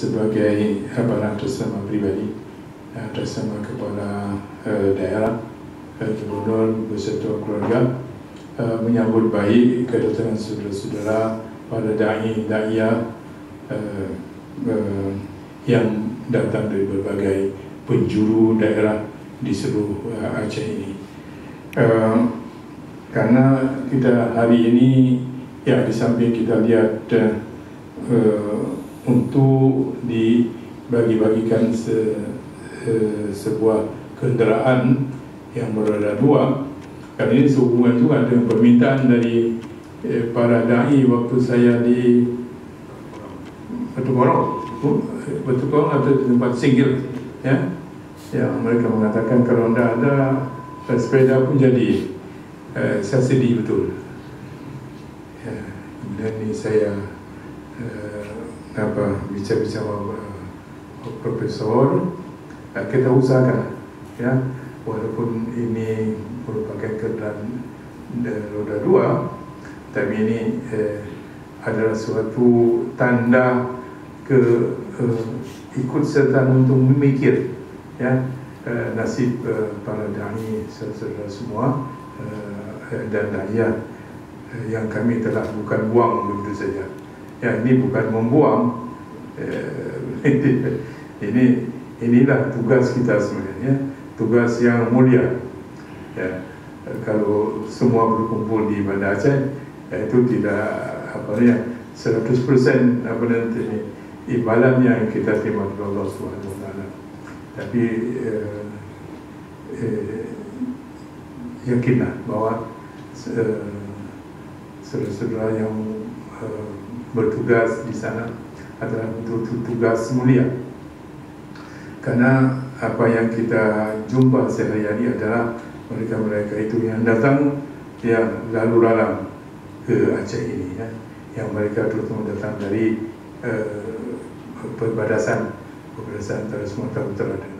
sebagai atas nama pribadi atas nama kepala uh, daerah gubernur beserta keluarga menyambut baik kedatangan saudara-saudara pada dai uh, yang datang dari berbagai penjuru daerah di seluruh uh, Aceh ini. Karena kita hari ini ya di samping kita lihat uh, untuk dibagi-bagikan se, uh, sebuah kenderaan yang beroda dua karena ini sehubungan juga dengan permintaan dari uh, para dai waktu saya di Batu Korong Batu Korong atau di tempat singgil ya. Yang mereka mengatakan kalau tidak ada sepeda pun jadi. Uh, saya sedih betul. Ya, dan ini saya uh, apa bicara-bicara uh, profesor. Uh, kita usahakan ya. Walaupun ini merupakan kendaraan roda dua tapi ini uh, adalah suatu tanda ke uh, ikut serta untuk memikir ya. Uh, nasib uh, para dai saudara semua uh, dan daya yang kami telah bukan buang begitu saja. Ya ini bukan membuang. Uh, ini inilah tugas kita sebenarnya, tugas yang mulia. Ya, kalau semua berkumpul di Banda Aceh, uh, itu tidak apa ya 100% apa nanti ibadah yang kita terima dari Allah Subhanahu Taala tapi eh, eh, yakinlah bahwa eh, saudara-saudara yang eh, bertugas di sana adalah untuk tugas mulia. Karena apa yang kita jumpa sehari-hari adalah mereka-mereka itu yang datang yang lalu lalang ke Aceh ini ya. Yang mereka terutama datang dari uh, perbatasan perbatasan antara Sumatera Utara. dan